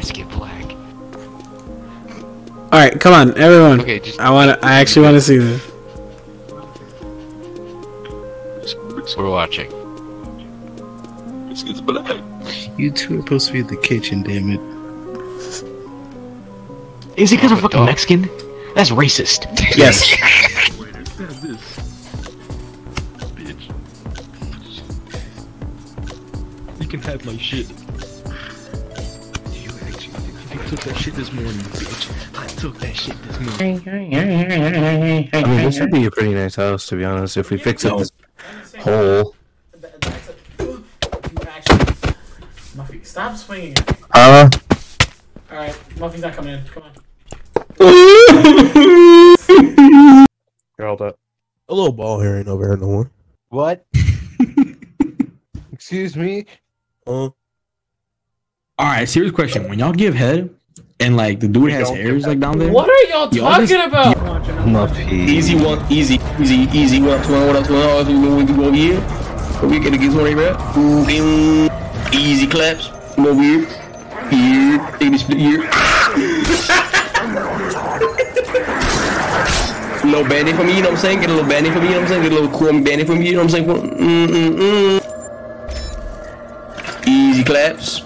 brisket black. All right, come on, everyone. Okay, just. I want to. I actually want to see this. We're watching. Brisket's black. You two are supposed to be in the kitchen, damn it. Is he because I'm Oh, fucking dog. Mexican? That's racist. Yes. Bitch. You can have my shit. You actually I took that shit this morning, bitch. I took that shit this morning. I mean, this would be a pretty nice house, to be honest, if we fix up this hole. Muffy, stop swinging. Uh, All right, Muffy's not coming in. Come on. you're all that. A little ball here ain't over here no more. What? Excuse me. Uh, All right, serious question. When y'all give head, and like the dude has hairs like down there, What are y'all Y'all talking just- about? Muffy. Easy one, easy, easy, easy one, two, one, two, one, two, we go over here. We gonna get one right Boom, boom. Easy claps. Come over here. Here, baby split here. Little bandit for me, you know what I'm saying? Get a little bandit for me, you know what I'm saying? Get a little cool bandit for me, you know what I'm saying? Mm, mm, mm. Easy claps.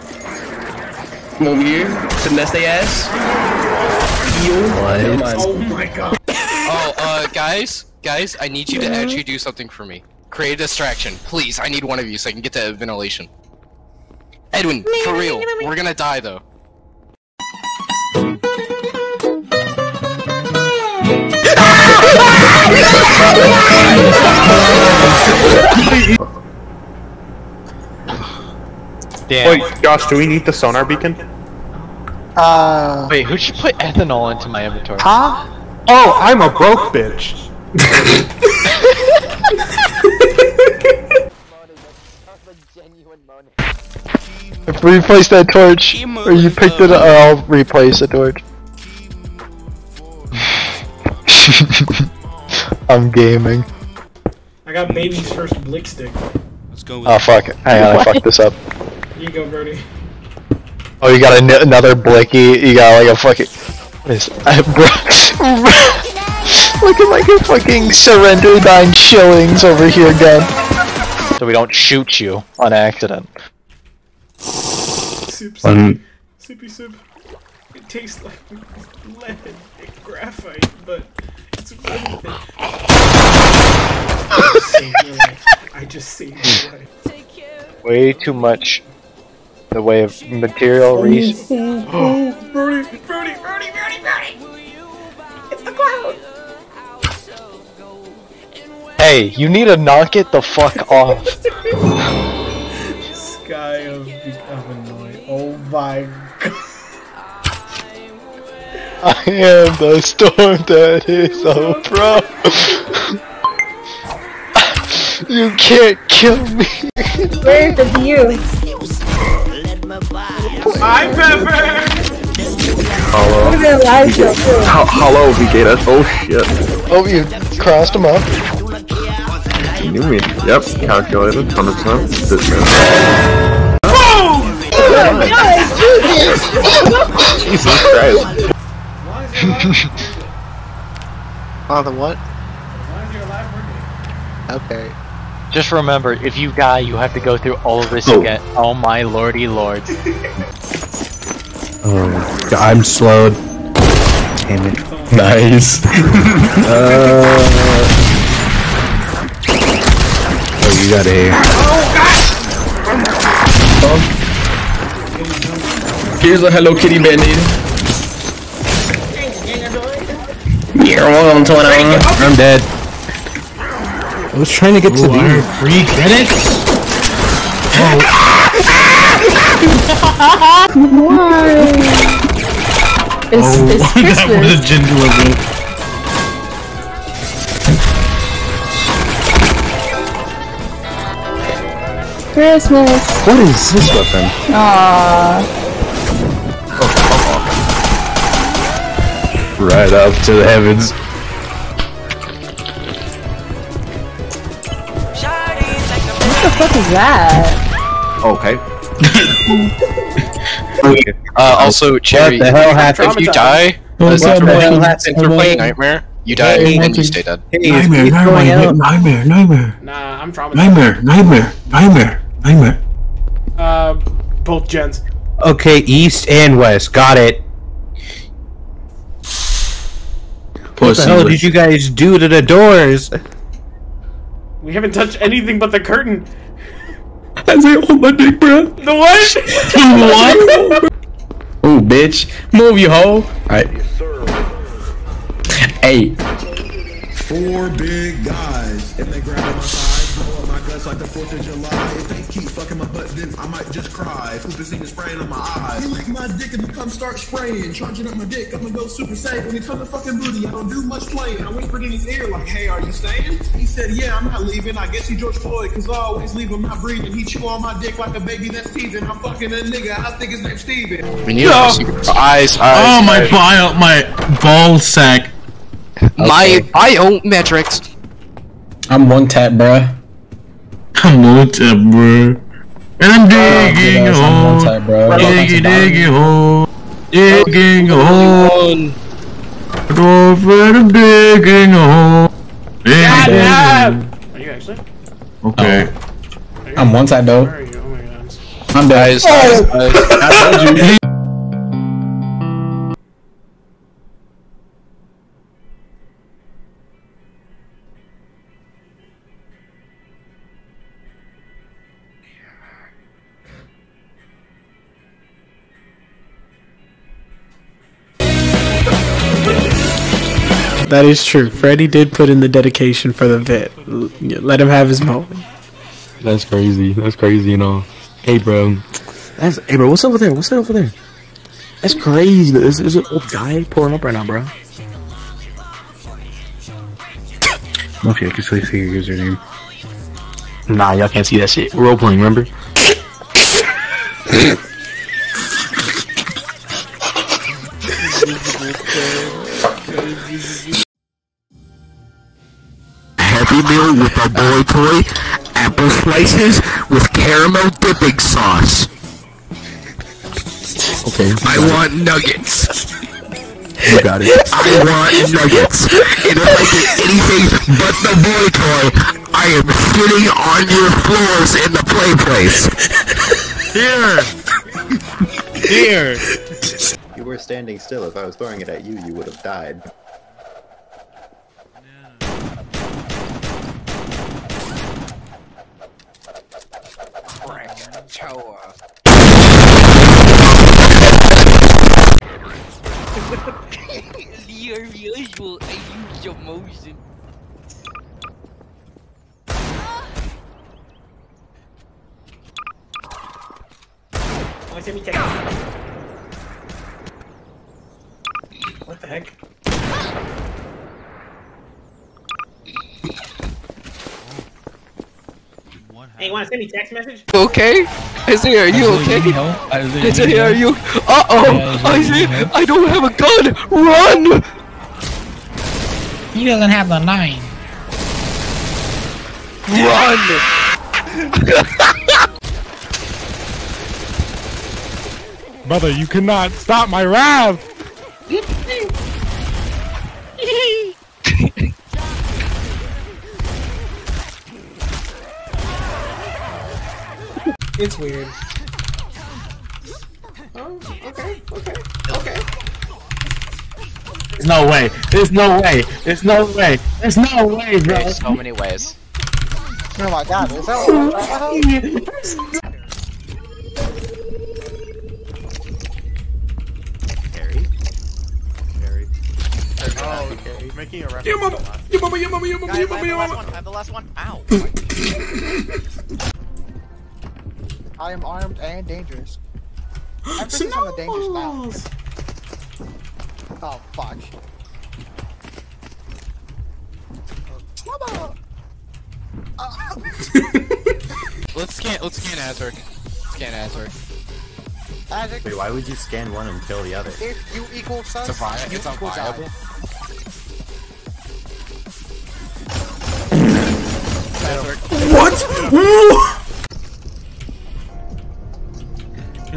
Come over here. Finesse they ass. Yo. Never. Oh my god. Oh, uh, guys, guys, I need you to actually do something for me. Create a distraction, please. I need one of you so I can get to ventilation. Edwin, for real, we're gonna die though. Damn. Wait, Josh, do we need the sonar beacon? Uh. Wait, who should put ethanol into my inventory? Huh? Oh, I'm a broke bitch. Replace that torch, or you picked it up, I'll replace the torch. I'm gaming. I got baby's first blick stick. let's go with Oh fuck, hang on, I fucked this up. Here you go, Brody. Oh, you got an- another blicky, you got like a fucking... What is... I, bro, Look at like a fucking surrender nine shillings over here gun. So we don't shoot you on accident. Soup, soup, Um, soupy soup. It tastes like lead and graphite, but it's worth it. I just saved your life. I just saved your life. Way too much the way of material res- Oh, Brody, Brody, Brody, Brody, Brody! It's the cloud! Hey, you need to knock it the fuck off. Sky of, of annoyed. Oh my god. I am the storm that is oh so pro. you can't kill me. Where's the view? Hi, Pepper! Hello. Look at the live. Ho- hello, Vegeta. Oh shit. Oh, you crossed him up. You knew me. Yep. Calculated. 100%. This man. Jesus Christ. Father, what? Okay. Just remember, if you die, you have to go through all of this Oh. again. Oh my lordy lord. Oh, God, I'm slowed. Damn it. Nice. Uh. Oh, you got a. Oh, God! Here's a Hello Kitty band-aid. Here, one, two, one. I'm dead. I was trying to get to the. free credits. Oh. Why? It's, oh, it's that was Christmas. ginger level. Christmas. What is this weapon? Aww. Right up to the heavens. Fuck is that? Okay. Uh, also, Cherry, the hell if you die, What uh, the we're hell playing, happened? since we're playing Nightmare, you die Hey, and you stay dead. Nightmare, nightmare, nightmare, nightmare, Nah, I'm traumatized. nightmare, nightmare, nightmare, nightmare. Uh, both gens. Okay, east and west. Got it. What the hell did you guys do to the doors? We haven't touched anything but the curtain. I say, hold my dick, bro. The what? what? oh, bitch. Move, you hoe. Alright. Hey. Four big guys. If they grab on my thighs, blow up my guts like the 4th of July. If they keep fucking my butt, then I might just cry. Hooping and spraying on my eyes. You lick my dick and then come start spraying. Charging up my dick, I'ma go super safe. When it comes to fucking booty, I don't do much playing. I whispered in his ear like, hey, are you staying? He said, yeah, I'm not leaving. I guess he George Floyd, cause I always leave him not breathing. He chew on my dick like a baby that's teething. I'm fucking a nigga, I think his name's Steven. We need to see eyes, eyes. Oh, my eyes. bio, my ball sack. My biometrics. I'm one tap, bruh. I'm ah, eh, one tap, bruh. And I'm digging a hole. Diggy, diggy hole. Digging a hole. Girlfriend, I'm digging a hole. God Digging- Are you actually? Okay. I'm one tap, though. Where are you? Oh my god. I'm dead. Eyes, eyes, eyes. I told you. That is true. Freddie did put in the dedication for the vid. L- Let him have his moment. That's crazy. That's crazy, you know. Hey, bro. That's hey, bro. What's over there? What's that over there? That's crazy. There's, there's an old guy pulling up right now, bro. Okay, I can still see your username. Nah, y'all can't see that shit. Role playing, remember? Happy Meal with a boy toy, apple slices with caramel dipping sauce. Okay. I want nuggets. You got it. I want nuggets. And if I get anything but the boy toy, I am sitting on your floors in the play place. Here! Here! You were standing still. If I was throwing it at you, you would have died. Your usual, I use your motion. Me text? What the heck? Hey, you wanna send me text message? Okay? Isaiah, are you okay? Isaiah, are you? Uh oh! Isaiah, I don't have a gun! Run! He doesn't have the nine. Run! Brother, you cannot stop my wrath! It's weird. Oh, okay, okay, okay. There's no way. There's no way. There's no way. There's no way, bro. There's so many ways. Oh my god, is that Oh, making a reference. Your mama, your mama, your mama, your mama, your Guys, mama, I your have the last mama. one. I have the last one. Ow. I am armed and dangerous. I think it's on the dangerous now. Oh fuck. Snowball! Let's scan. Let's scan Azurk. Scan Azurk. Isaac, Wait, why would you scan one and kill the other? if you equal sus, It's a vi- you it's equal die. unviable. What?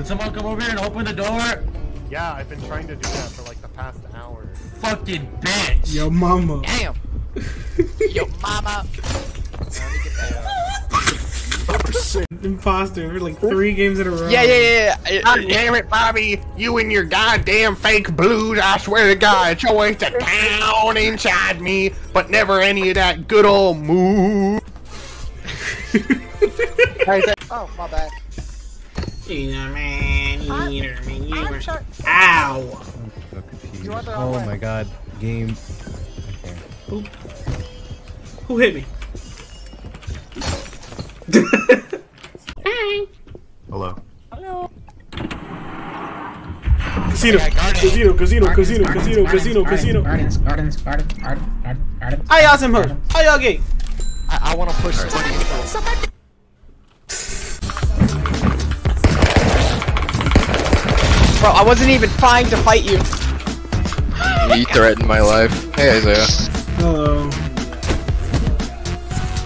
someone come over here and open the door? Yeah, I've been trying to do that for like the past hour. Fucking bitch! Yo, mama. Damn. Yo, mama. Imposter for like three games in a row. Yeah, yeah, yeah. God damn it, Bobby! You and your goddamn fake blues, I swear to God, it's always the town inside me, but never any of that good old moo. Oh, my bad. Eater man, eater man, I'm eater. Ow! You went the wrong Oh way. my god, game. Who, who hit me? Hello. Hello. Casino, casino, casino, casino, casino, casino, casino. Gardens, gardens, gardens, gardens, gardens, gardens. How y'all some hoes? How y'all gay? I, I want to push somebody. Bro, I wasn't even trying to fight you. He threatened my life. Hey Isaiah. Hello.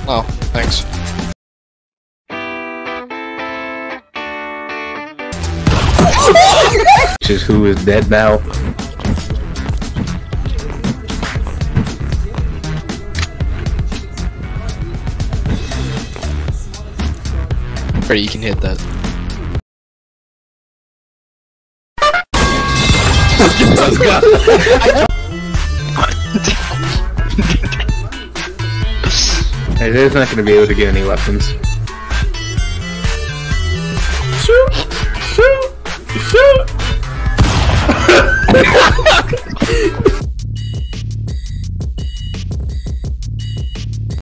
Oh, thanks. Which is who is dead now. Freddy, you can hit that. Let's. Hey, there's not gonna be able to get any weapons.